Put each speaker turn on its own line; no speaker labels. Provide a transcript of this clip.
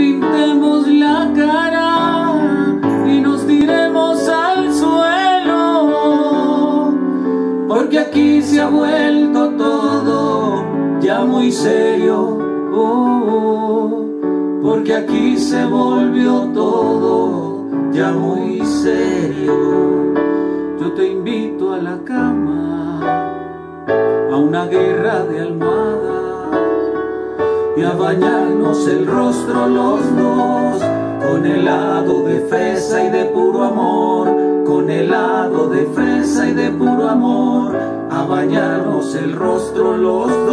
pintemos la cara y nos tiremos al suelo, porque aquí se ha vuelto todo ya muy serio, oh, porque aquí se volvió todo ya muy serio. Yo te invito a la cama, a una guerra de almohadas y a bañarnos el rostro los dos con helado de fresa y de puro amor, con helado de fresa y de puro amor, a bañarnos el rostro los dos.